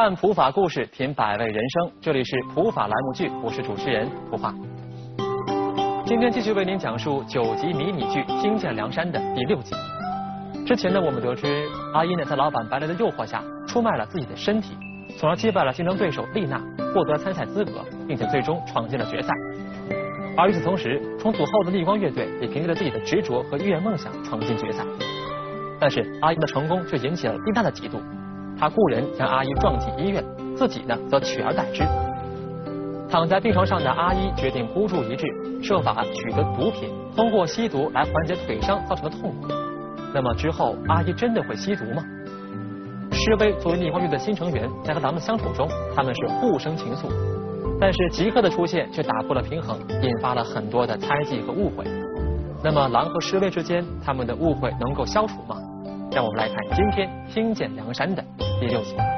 看普法故事，品百味人生。这里是普法栏目剧，我是主持人普法。今天继续为您讲述九集迷你剧《听见梁山》的第六集。之前呢，我们得知阿一呢在老板白来的诱惑下，出卖了自己的身体，从而击败了竞争对手丽娜，获得参赛资格，并且最终闯进了决赛。而与此同时，重组后的逆光乐队也凭借着自己的执着和音乐梦想闯进决赛。但是阿一的成功却引起了丽娜的嫉妒。他雇人将阿姨撞进医院，自己呢则取而代之。躺在病床上的阿姨决定孤注一掷，设法取得毒品，通过吸毒来缓解腿伤造成的痛苦。那么之后，阿姨真的会吸毒吗？施威作为逆光剧的新成员，在和咱们相处中，他们是互生情愫。但是吉克的出现却打破了平衡，引发了很多的猜忌和误会。那么狼和施威之间，他们的误会能够消除吗？让我们来看今天听见梁山的六集。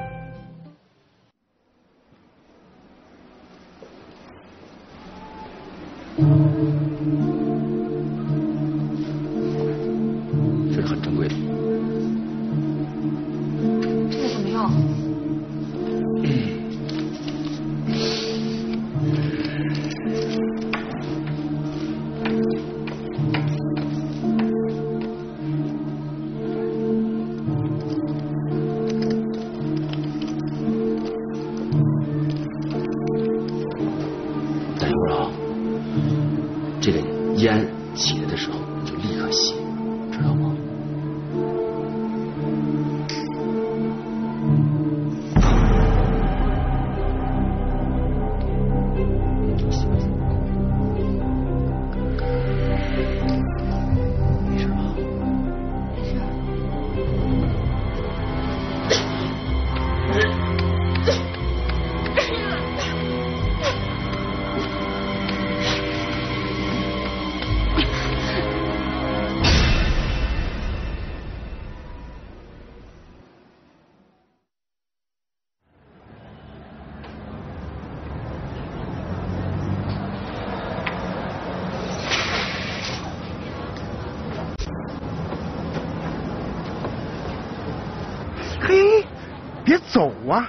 走啊！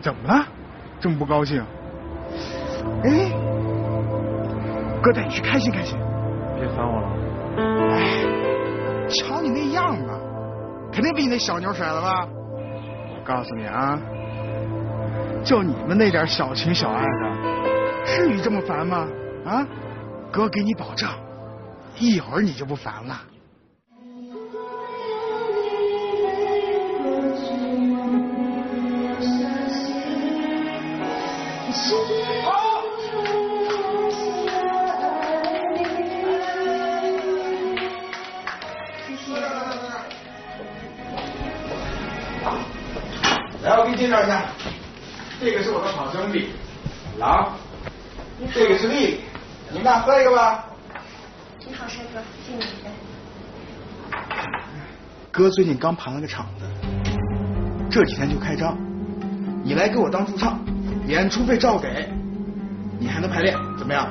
怎么了？这么不高兴？哎，哥带你去开心开心。别烦我了。哎，瞧你那样啊，肯定被你那小妞甩了吧？我告诉你啊，就你们那点小情小爱的，至于这么烦吗？啊，哥给你保证，一会儿你就不烦了。来，我给你介绍一下，这个是我的好兄弟。狼，这个是丽丽，你们俩喝一个吧。你好，帅哥，敬你一杯。哥最近刚盘了个场子，这几天就开张，你来给我当驻唱，演出费照给，你还能排练，怎么样？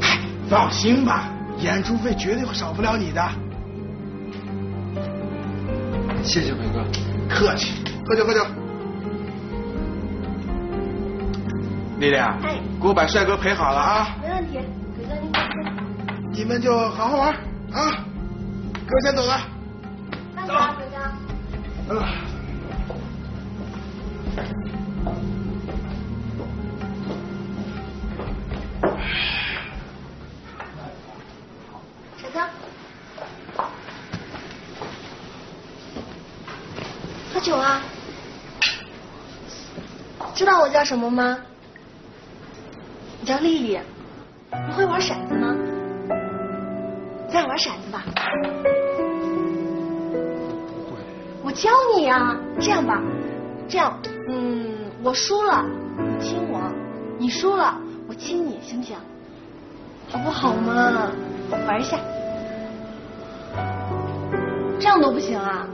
哎，放心吧，演出费绝对少不了你的。谢谢伟哥。客气，喝酒喝酒。丽丽给我把帅哥陪好了啊！没问题，伟哥您放心。你们就好好玩啊！哥先走了。慢走啊，鬼哥。嗯。叫什么吗？你叫丽丽。你会玩骰子吗？咱俩玩骰子吧。我教你啊、这样吧，这样，嗯，我输了，你亲我；你输了，我亲你，行不行？好不好嘛？玩一下。这样都不行啊？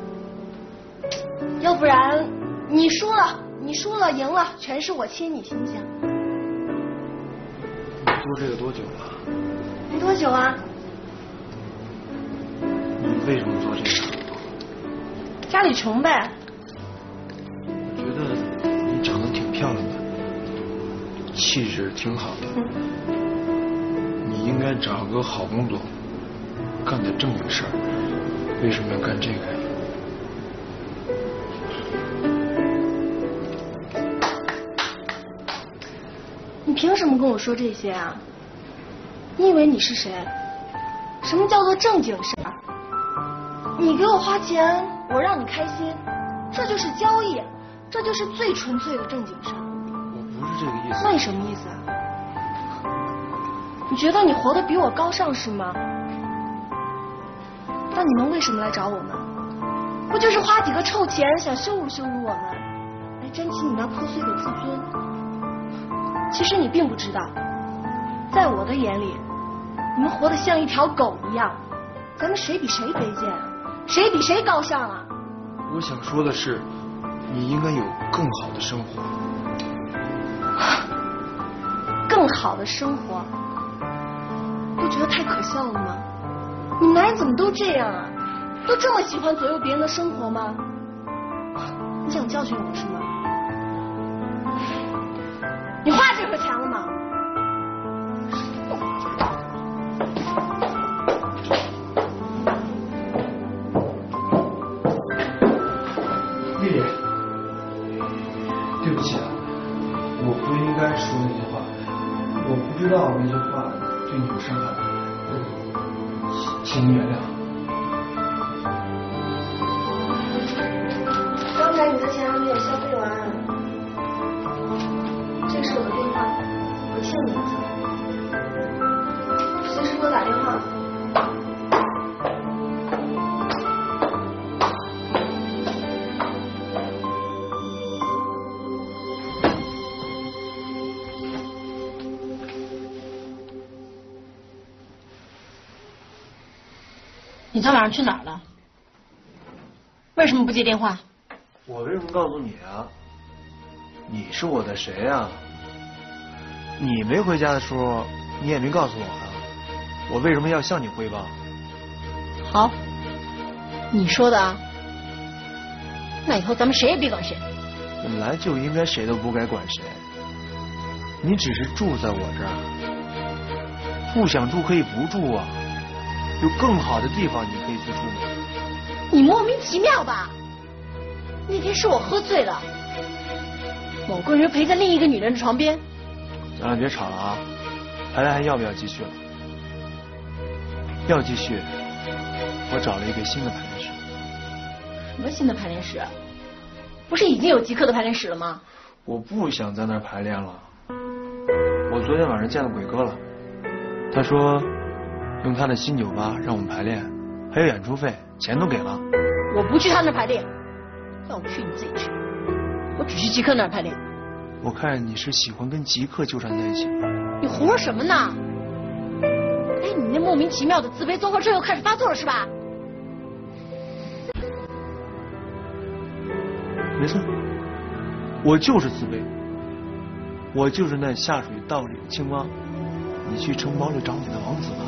要不然你输了，你输了赢了全是我亲你行不行？你做这个多久了？没多久啊？你为什么做这个家里穷呗。我觉得你长得挺漂亮的气质挺好的你应该找个好工作干点正经事为什么要干这个呀？凭什么跟我说这些啊？你以为你是谁？什么叫做正经事儿？你给我花钱，我让你开心，这就是交易，这就是最纯粹的正经事儿。我不是这个意思。那你什么意思啊？你觉得你活得比我高尚是吗？那你们为什么来找我们？不就是花几个臭钱想羞辱羞辱我们，来争取你那破碎的自尊？其实你并不知道，在我的眼里，你们活得像一条狗一样。咱们谁比谁卑贱啊？谁比谁高尚啊？我想说的是，你应该有更好的生活。更好的生活，不觉得太可笑了吗？你们男人怎么都这样啊？都这么喜欢左右别人的生活吗？你想教训我是吗？你昨晚上去哪儿了？为什么不接电话？我为什么告诉你啊？你是我的谁啊？你没回家的时候，你也没告诉我啊。我为什么要向你汇报？好，你说的啊。那以后咱们谁也别管谁。本来就应该谁都不该管谁。你只是住在我这儿，不想住可以不住啊。有更好的地方你可以去住吗？你莫名其妙吧？那天是我喝醉了，某个人陪在另一个女人的床边。咱俩别吵了啊！排练还要不要继续了？要继续，我找了一个新的排练室。什么新的排练室？不是已经有极客的排练室了吗？我不想在那儿排练了。我昨天晚上见了鬼哥了，他说用他的新酒吧让我们排练，还有演出费，钱都给了。我不去他那排练，要去你自己去。我只去极客那儿排练。我看你是喜欢跟极客纠缠在一起。你胡说什么呢？哎，你那莫名其妙的自卑综合症又开始发作了是吧？没错，我就是自卑，我就是那下水道里的青蛙。你去城堡里找你的王子吧。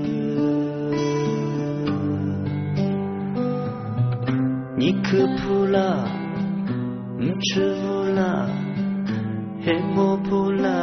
尼科波拉，姆吃乌拉，黑莫波拉。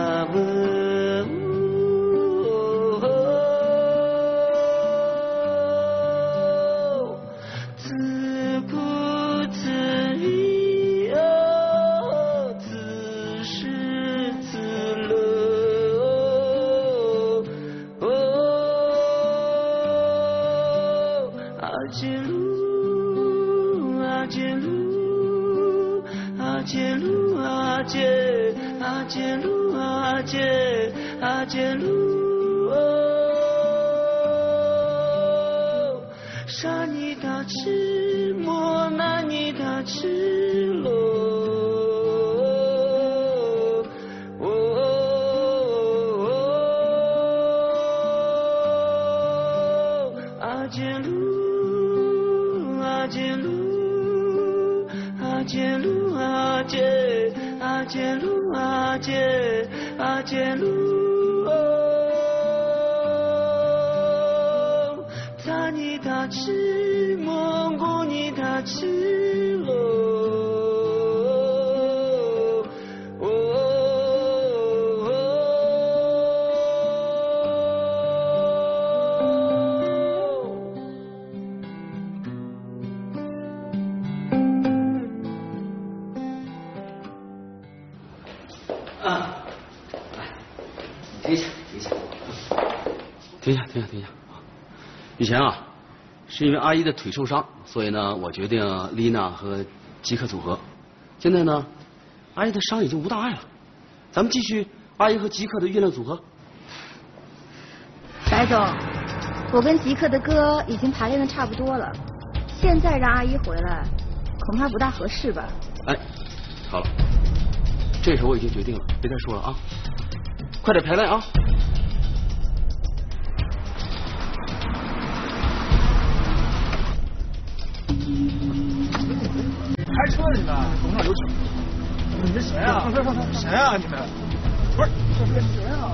他尼达吃蒙古尼达吃喽。哦。啊，停一下，停一下，停一下，停一下，停一下。以前啊，是因为阿姨的腿受伤，所以呢，我决定丽娜和吉克组合。现在呢，阿姨的伤已经无大碍了，咱们继续阿姨和吉克的月亮组合。白总，我跟吉克的歌已经排练的差不多了，现在让阿姨回来，恐怕不大合适吧？哎，好了，这事我已经决定了，别再说了啊，快点排练啊！开车你们，路上有酒。你们谁啊？谁啊你们？不是，这是谁啊？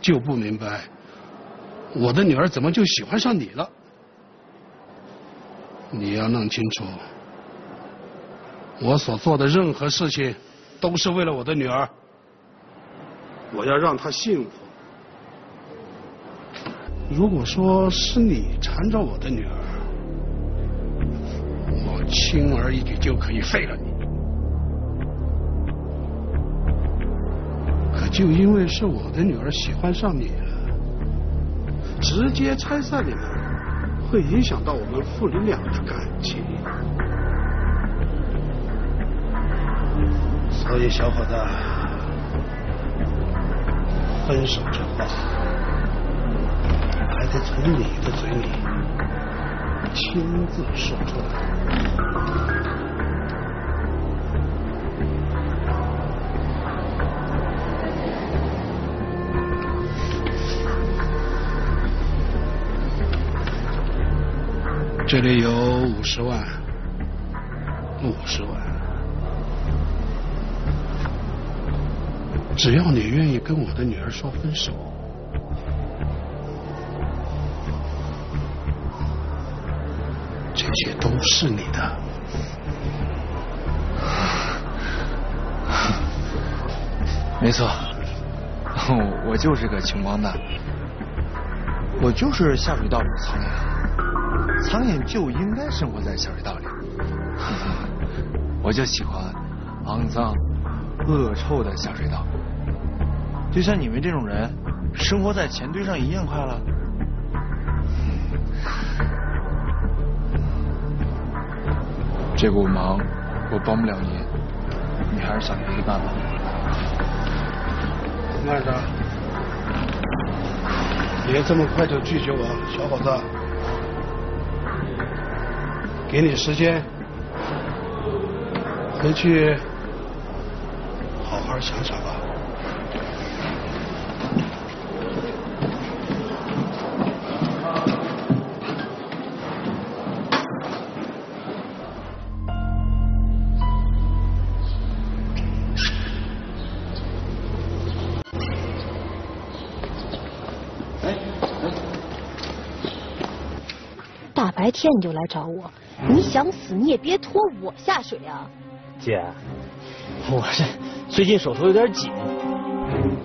就不明白，我的女儿怎么就喜欢上你了？你要弄清楚，我所做的任何事情都是为了我的女儿，我要让她幸福。如果说是你缠着我的女儿，我轻而易举就可以废了你。就因为是我的女儿喜欢上你了，直接拆散你们，会影响到我们父女俩的感情。所以，小伙子，分手这话还得从你的嘴里亲自说出来。这里有五十万，五十万，只要你愿意跟我的女儿说分手，这些都是你的。没错，我就是个穷光蛋，我就是下水道里的苍蝇，苍蝇就应该生活在下水道里，我就喜欢肮脏、恶臭的下水道，就像你们这种人生活在钱堆上一样快乐。这个我忙，我帮不了你，你还是想别的办法。慢着，别这么快就拒绝我，小伙子。给你时间，回去好好想想吧。大白天你就来找我，你想死你也别拖我下水啊！姐，我这最近手头有点紧，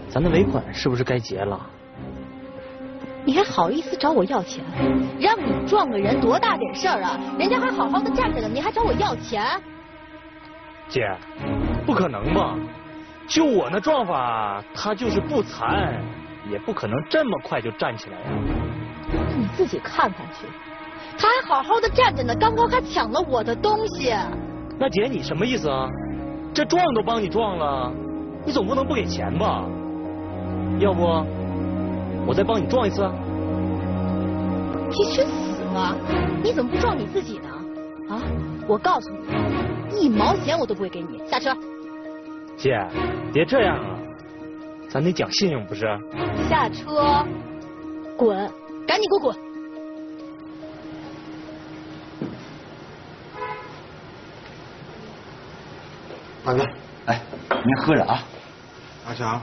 咱的尾款是不是该结了？你还好意思找我要钱？让你撞个人多大点事儿啊？人家还好好的站着呢，你还找我要钱？姐，不可能吧？就我那撞法，他就是不残，也不可能这么快就站起来呀、你自己看看去，他还好好的站着呢，刚刚还抢了我的东西。那姐你什么意思啊？这撞都帮你撞了，你总不能不给钱吧？要不我再帮你撞一次？你去死吧！你怎么不撞你自己呢？啊！我告诉你，一毛钱我都不会给你。下车。姐，别这样啊，咱得讲信用不是？下车，滚！赶紧给我滚！大哥，哎，您喝着啊。阿强，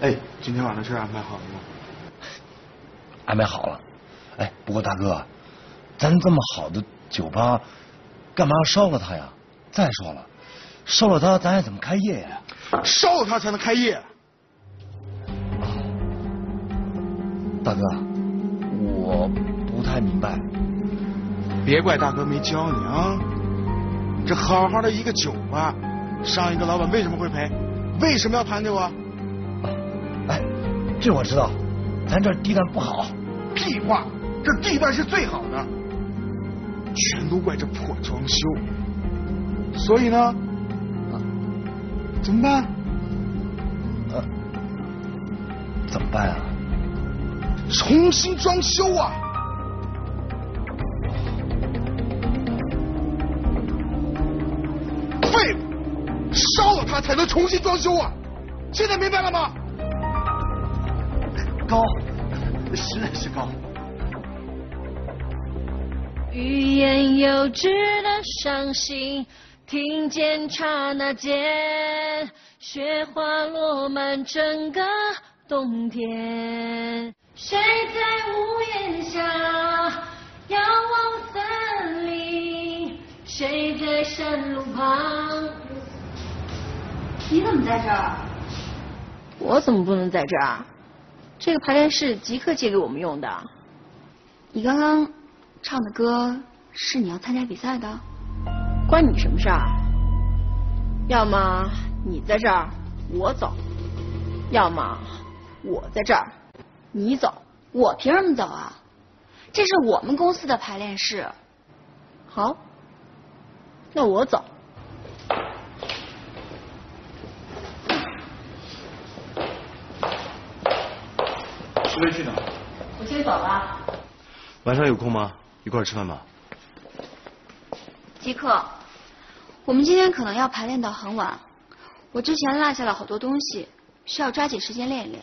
哎，今天晚上事安排好了吗？安排好了。哎，不过大哥，咱这么好的酒吧，干嘛要烧了它呀？再说了，烧了它，咱还怎么开业呀？烧了它才能开业。大哥，我不太明白。别怪大哥没教你啊！这好好的一个酒吧，上一个老板为什么会赔？为什么要盘给我？哎，这我知道，咱这地段不好。屁话！这地段是最好的，全都怪这破装修。所以呢，怎么办？呃，怎么办啊？重新装修啊！才能重新装修啊！现在明白了吗？高，实在是高。欲言又止的伤心，听见刹那间，雪花落满整个冬天。谁在屋檐下遥望森林？谁在山路旁？你怎么在这儿？我怎么不能在这儿？这个排练室即刻借给我们用的。你刚刚唱的歌是你要参加比赛的？关你什么事儿？要么你在这儿，我走；要么我在这儿。你走，我凭什么走啊？这是我们公司的排练室。好，那我走。我先走了。晚上有空吗？一块吃饭吧。吉克，我们今天可能要排练到很晚。我之前落下了好多东西，需要抓紧时间练一练。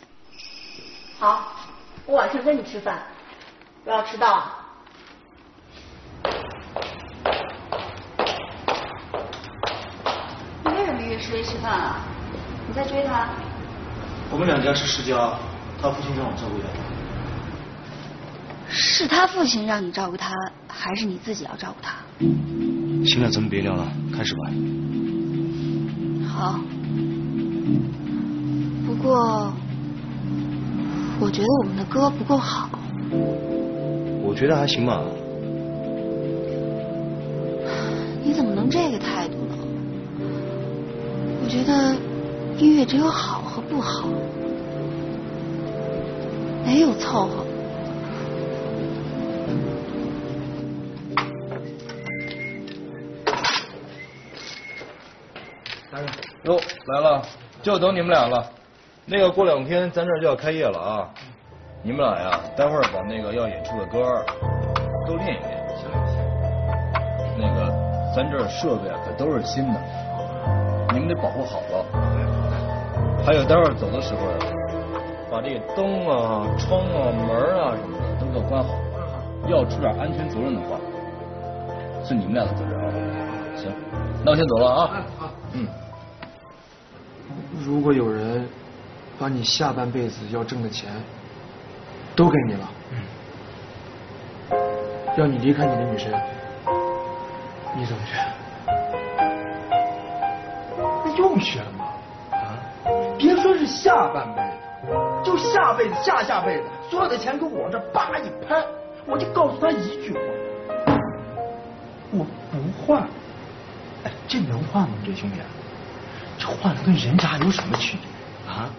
好，我晚上跟你吃饭，不要迟到啊。你为什么约石威吃饭啊？你在追他？我们两家是世交，他父亲让我照顾他。是他父亲让你照顾他，还是你自己要照顾他？行了，咱们别聊了，开始吧。好。不过，我觉得我们的歌不够好。我觉得还行吧。你怎么能这个态度呢？我觉得音乐只有好和不好，没有凑合。哟，来了，就等你们俩了。那个过两天咱这就要开业了啊，你们俩呀，待会儿把那个要演出的歌都练一练。那个咱这设备啊可都是新的，你们得保护好了。还有待会儿走的时候，把这个灯啊、窗啊、门啊什么的都给我关好。要出点安全责任的话，是你们俩的责任啊。行，那我先走了啊。嗯。如果有人把你下半辈子要挣的钱都给你了，让你离开你的女神，你怎么选？那用选吗？啊！别说是下半辈子，就下辈子、下下辈子，所有的钱给我这叭一拍，我就告诉他一句话：我不换。哎，这能换吗？这兄弟，这换了跟人渣有什么区别啊？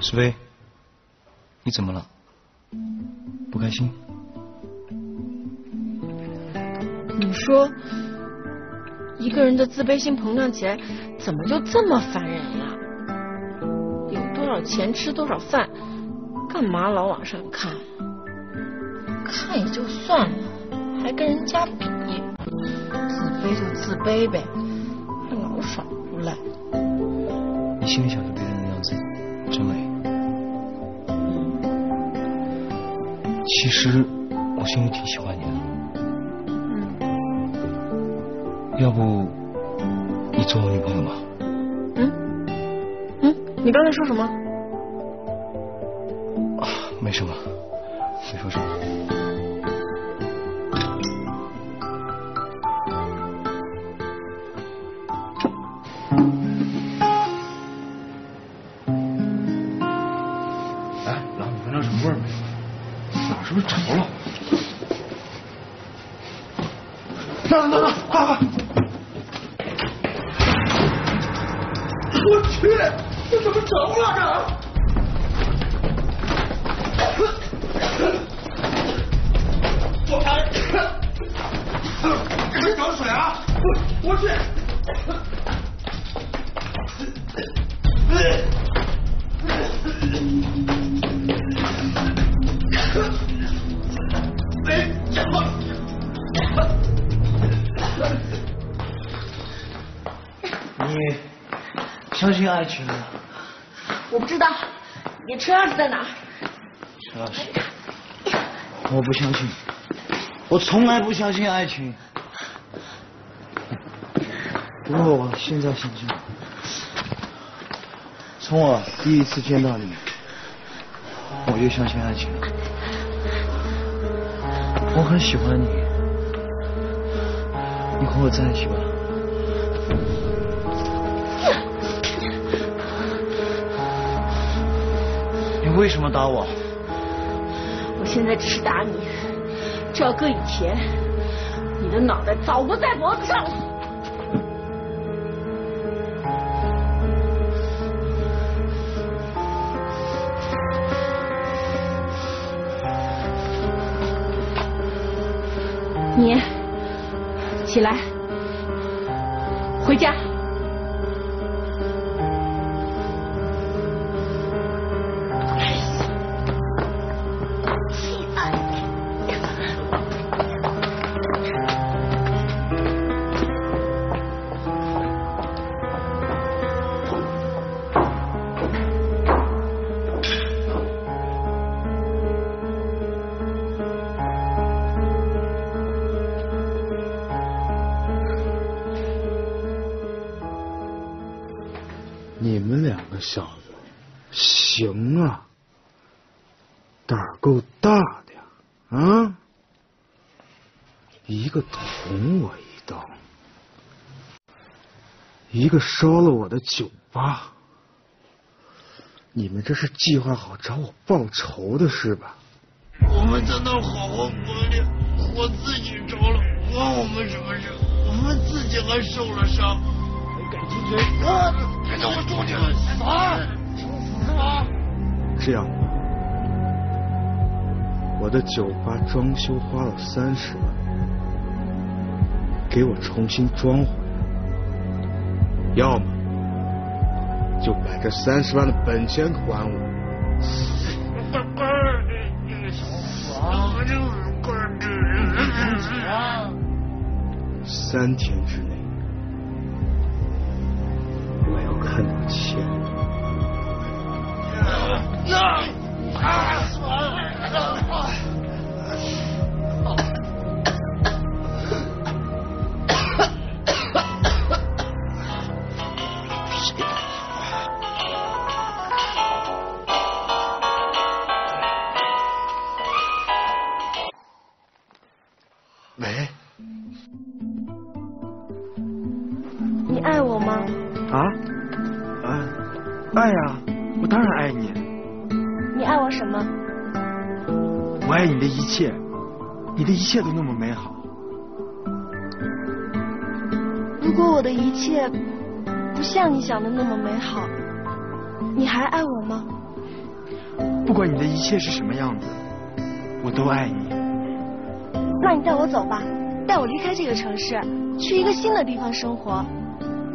石飞，你怎么了？不开心？你说，一个人的自卑心膨胀起来，怎么就这么烦人呀？有多少钱吃多少饭，干嘛老往上看？看也就算了，还跟人家比，自卑就自卑呗，还老耍无赖。你心里想着别人的样子真美。其实我心里挺喜欢你要不你做我女朋友吧？嗯嗯，你刚才说什么？啊，没什么，没说什么。哎，老你闻到什么味儿没有？哪是不是着了？等等等，快快！去，这怎么着了这？我开！你找水啊！我我去！相爱情吗？我不知道，你车钥匙在哪儿？车钥匙。我不相信，我从来不相信爱情。不过我现在相信，从我第一次见到你，我就相信爱情了。我很喜欢你，你和我在一起吧。为什么打我？我现在只是打你，这要搁以前，你的脑袋早不在脖子上了。你起来，回家。个捅我一刀，一个烧了我的酒吧，你们这是计划好找我报仇的是吧？我们在那好好磨练，我自己着了，关我们什么事？我们自己还受了伤，还敢进嘴？别叫我出去！啊！是吗？这样吧，我的酒吧装修花了三十万，给我重新装回来，要么就把这三十万的本钱还我。三天之内，我要看到钱。的一切都那么美好。如果我的一切不像你想的那么美好，你还爱我吗？不管你的一切是什么样子，我都爱你。那你带我走吧，带我离开这个城市，去一个新的地方生活。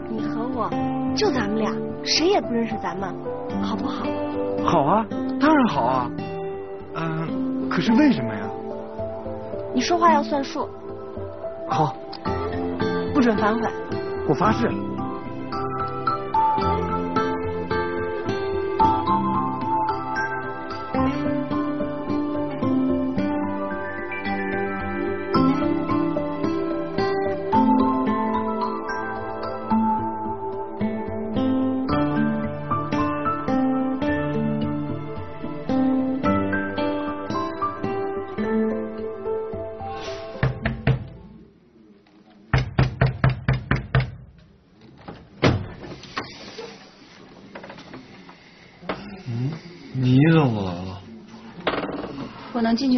你和我，就咱们俩，谁也不认识咱们，好不好？好啊，当然好啊。嗯，可是为什么呀？你说话要算数。好，不准反悔。我发誓。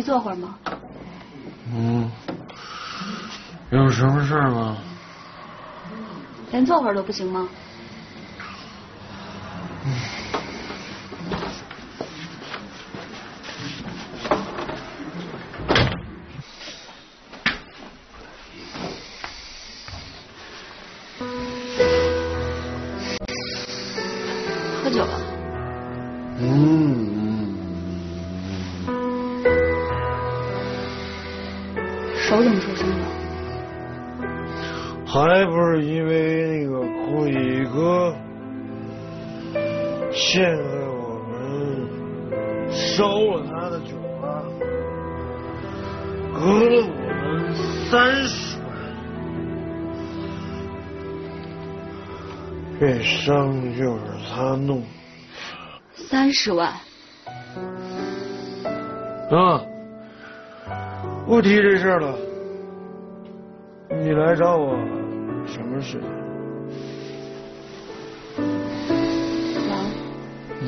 坐会儿吗？嗯，有什么事吗？连坐会儿都不行吗？手怎么受伤了？还不是因为那个奎哥陷害我们，烧了他的酒吧，讹了我们三十万，这伤就是他弄的。三十万。啊，不提这事儿了。你来找我什么事情？王，嗯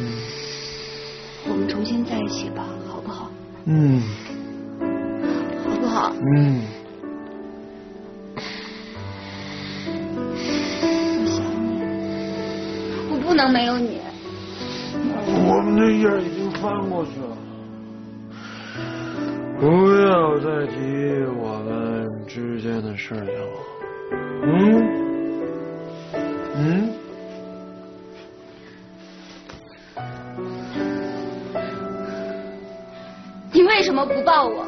我们重新在一起吧，好不好？嗯好不好？嗯，我想你，我不能没有你。我们的页已经翻过去了，提我们之间的事情。嗯嗯，你为什么不抱我？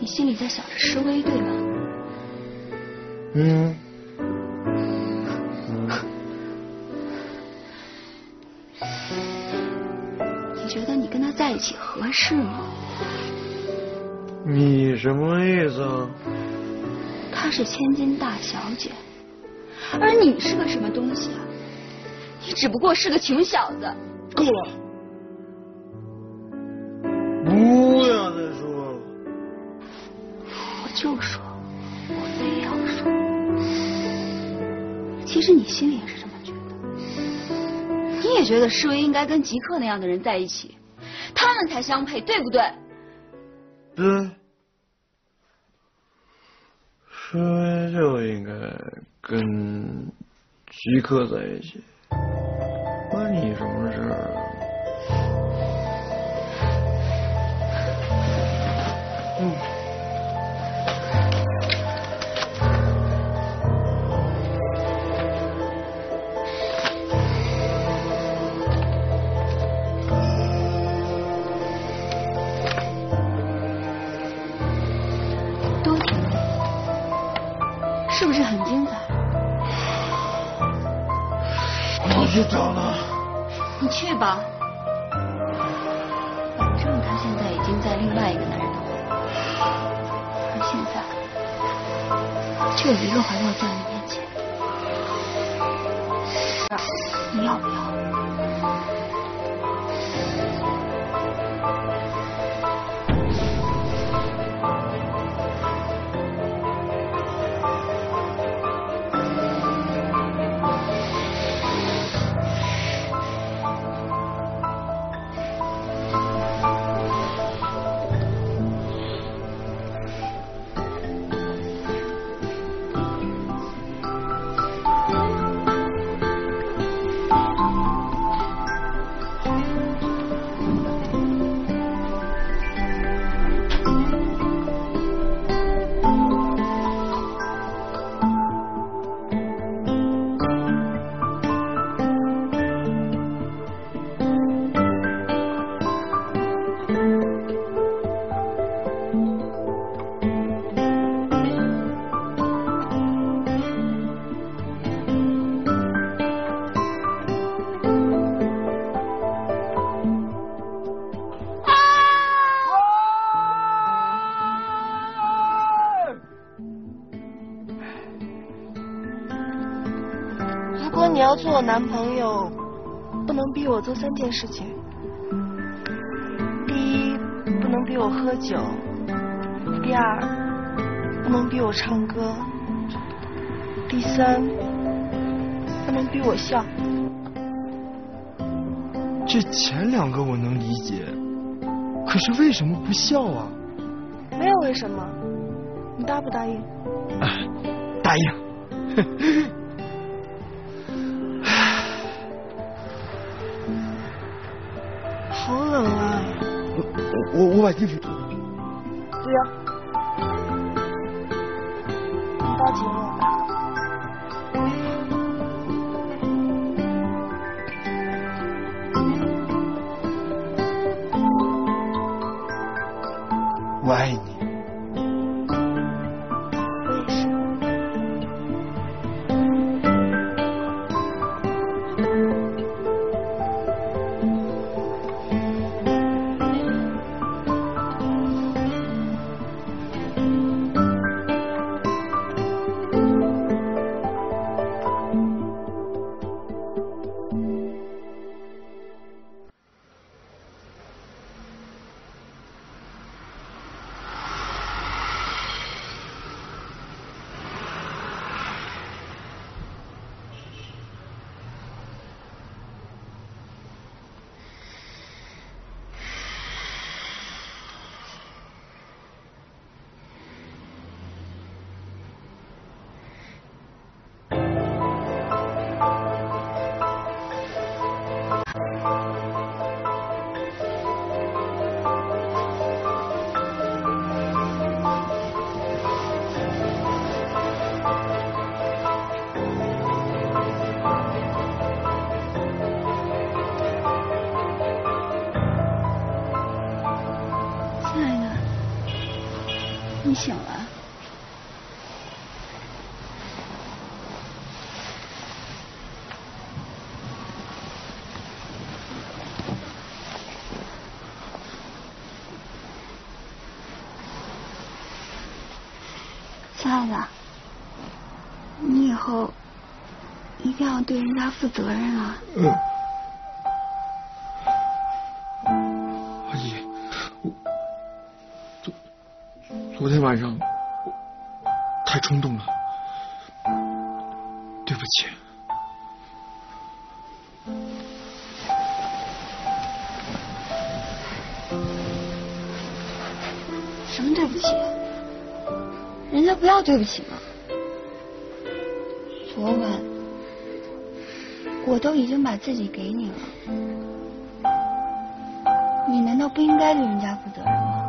你心里在想着施威，对吗？嗯你觉得你跟他在一起合适吗？你什么意思啊？她是千金大小姐，而你是个什么东西啊？你只不过是个穷小子。够了，不要再说了。我就说，我非要说。其实你心里也是这么觉得，你也觉得诗薇应该跟吉克那样的人在一起，他们才相配，对不对？对，春就应该跟吉克在一起，去找了。你去吧，反正他现在已经在另外一个男人的怀里，而现在却有一个怀抱在你面。做我男朋友，不能逼我做三件事情。第一，不能逼我喝酒；第二，不能逼我唱歌；第三，不能逼我笑。这前两个我能理解，可是为什么不笑啊？没有为什么，你答不答应？答应。我我对人家负责任啊！嗯。阿姨，我昨昨天晚上我太冲动了，对不起。什么对不起？人家不要对不起吗？昨晚我都已经把自己给你了，你难道不应该对人家负责任吗？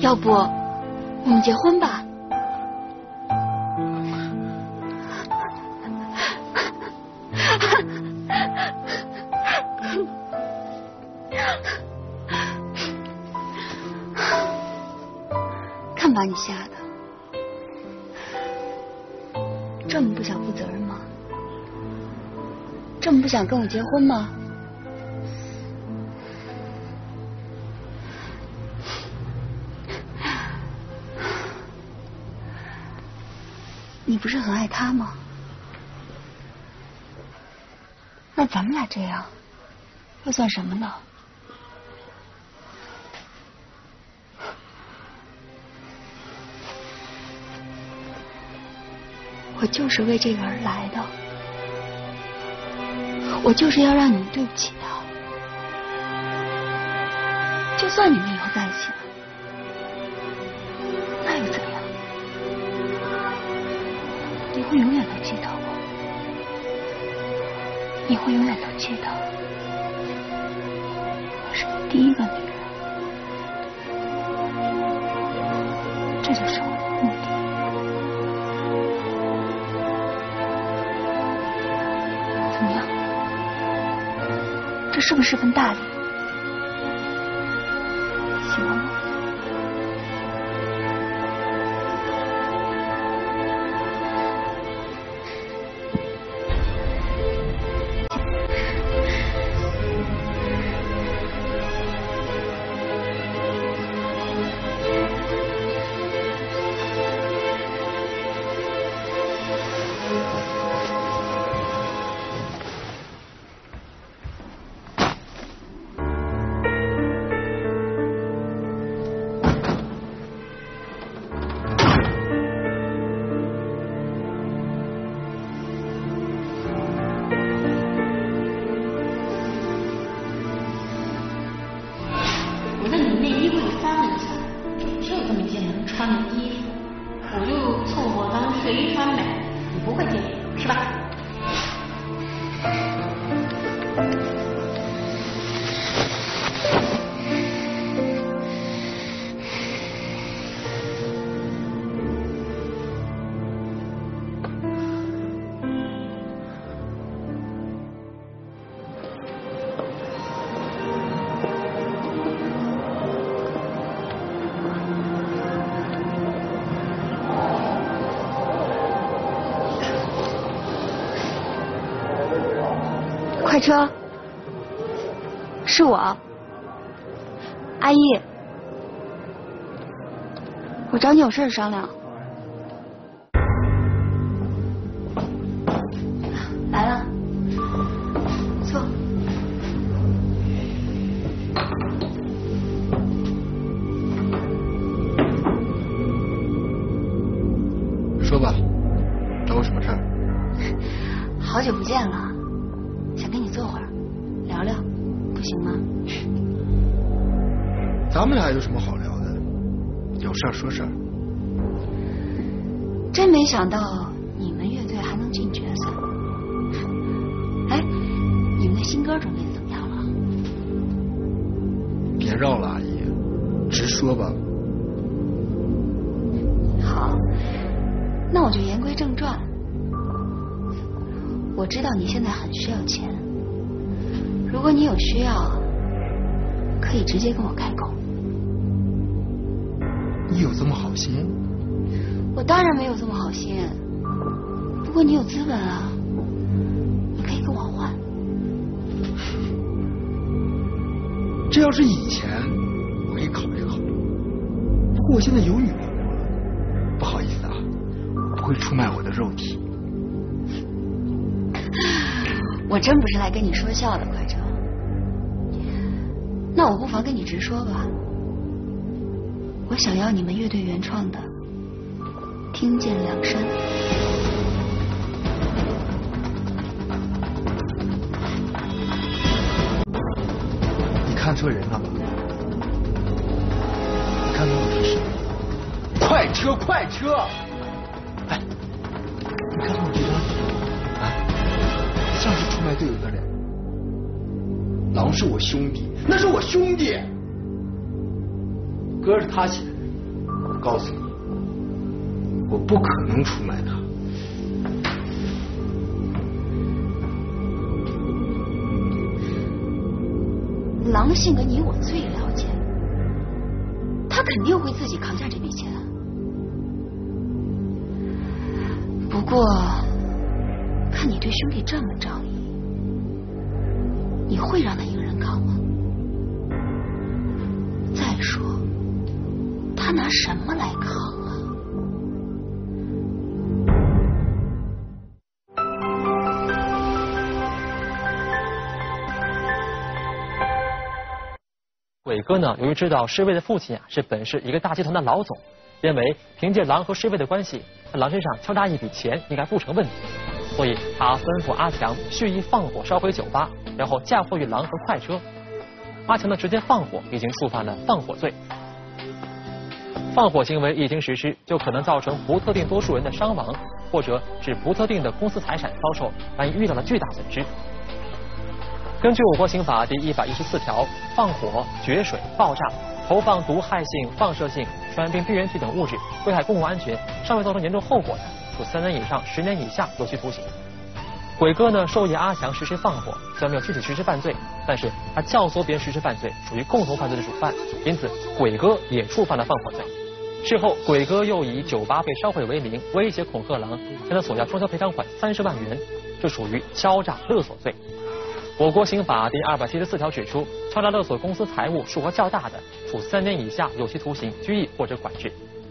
要不我们结婚吧？不想跟我结婚吗？你不是很爱他吗？那咱们俩这样，又算什么呢？我就是为这个而来的，我就是要让你们对不起他。就算你们以后在一起了，那又怎样？你会永远都记得我，你会永远都记得我是你第一个女人，这就是我是不是份大礼？穿的衣服我就凑合当睡衣穿呗你不会介意是吧？找你有事商量。事儿说事儿。真没想到你们乐队还能进决赛。哎，你们的新歌准备的怎么样了？别绕了，阿姨，直说吧。好，那我就言归正传。我知道你现在很需要钱，如果你有需要，可以直接跟我开口。你有这么好心？我当然没有这么好心，不过你有资本啊，你可以跟我换。这要是以前，我可以考虑考虑。不过我现在有女朋友了，不好意思啊，不会出卖我的肉体。我真不是来跟你说笑的，快车。那我不妨跟你直说吧，我想要你们乐队原创的《听见两声》。你看错人了吧？你看看我是谁？快车，快车！哎，你看看我这张脸，啊，像是出卖队友的脸。狼是我兄弟，那是我兄弟。歌是他写的，我告诉你，我不可能出卖他。狼性格你我最了解，他肯定会自己扛下这笔钱。不过，看你对兄弟这么仗义，你会让他他拿什么来扛啊？伟哥呢，由于知道施威的父亲啊是本市一个大集团的老总，认为凭借狼和施威的关系，在狼身上敲诈一笔钱应该不成问题，所以他吩咐阿强蓄意放火烧毁酒吧，然后嫁祸于狼和快车。阿强呢直接放火，已经触犯了放火罪。放火行为一经实施，就可能造成不特定多数人的伤亡，或者使不特定的公司财产遭受，万一遇到了巨大损失。根据我国刑法第一百一十四条，放火、决水、爆炸、投放毒害性、放射性、传染病病原体等物质，危害公共安全，尚未造成严重后果的，处三年以上十年以下有期徒刑。鬼哥呢，授意阿强实施放火，虽然没有具体实施犯罪，但是他教唆别人实施犯罪，属于共同犯罪的主犯，因此鬼哥也触犯了放火罪。事后，鬼哥又以酒吧被烧毁为名，威胁恐吓狼，向他索要装修赔偿款三十万元，这属于敲诈勒索罪。我国刑法第二百七十四条指出，敲诈勒索公司财物数额较大的，处三年以下有期徒刑、拘役或者管制；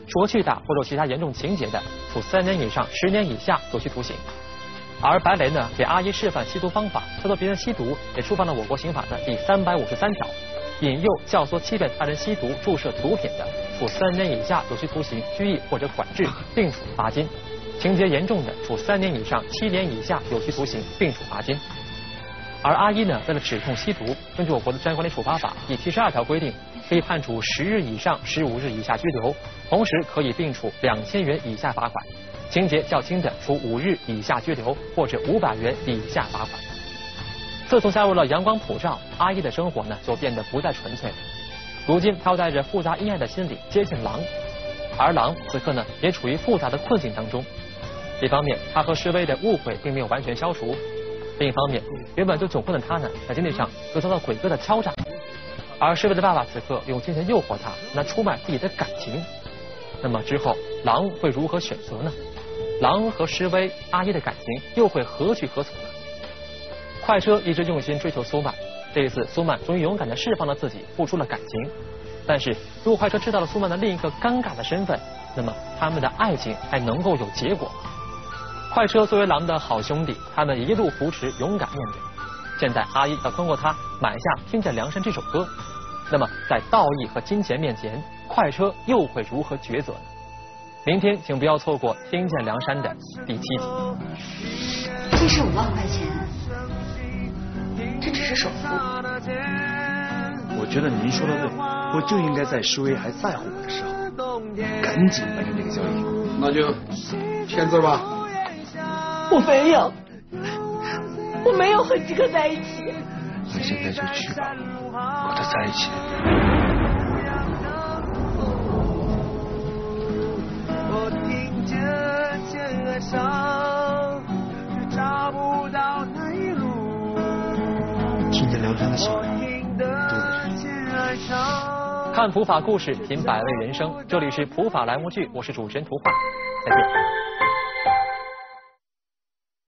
数额巨大或者其他严重情节的，处三年以上十年以下有期徒刑。而白雷呢，给阿姨示范吸毒方法，教唆别人吸毒，也触犯了我国刑法的第三百五十三条。引诱、教唆、欺骗他人吸毒、注射毒品的，处三年以下有期徒刑、拘役或者管制，并处罚金；情节严重的，处三年以上七年以下有期徒刑，并处罚金。而阿一呢，为了指控吸毒，根据我国的治安管理处罚法第七十二条规定，可以判处十日以上十五日以下拘留，同时可以并处两千元以下罚款；情节较轻的，处五日以下拘留或者五百元以下罚款。自从加入了阳光普照，阿一的生活呢就变得不再纯粹。如今，他要带着复杂阴暗的心理接近狼，而狼此刻呢也处于复杂的困境当中。一方面，他和施威的误会并没有完全消除；另一方面，原本就窘困的他呢，在经济上又遭到鬼哥的敲诈。而施威的爸爸此刻用金钱诱惑他，那出卖自己的感情。那么之后，狼会如何选择呢？狼和施威、阿一的感情又会何去何从呢？快车一直用心追求苏曼，这一次苏曼终于勇敢的释放了自己，付出了感情。但是如果快车知道了苏曼的另一个尴尬的身份，那么他们的爱情还能够有结果吗？快车作为狼的好兄弟，他们一路扶持，勇敢面对。现在阿一要通过他买下《听见梁山》这首歌，那么在道义和金钱面前，快车又会如何抉择呢？明天请不要错过《听见梁山》的第七集。这是五万块钱，这只是首付。我觉得您说的对，我就应该在施薇还在乎我的时候，赶紧完成这个交易。那就签字吧。我没有，我没有和吉克在一起。那现在就去吧，和他在一起。听见梁山的小人都在这里。看普法故事，品百味人生。这里是普法栏目剧，我是主持人图画，再见。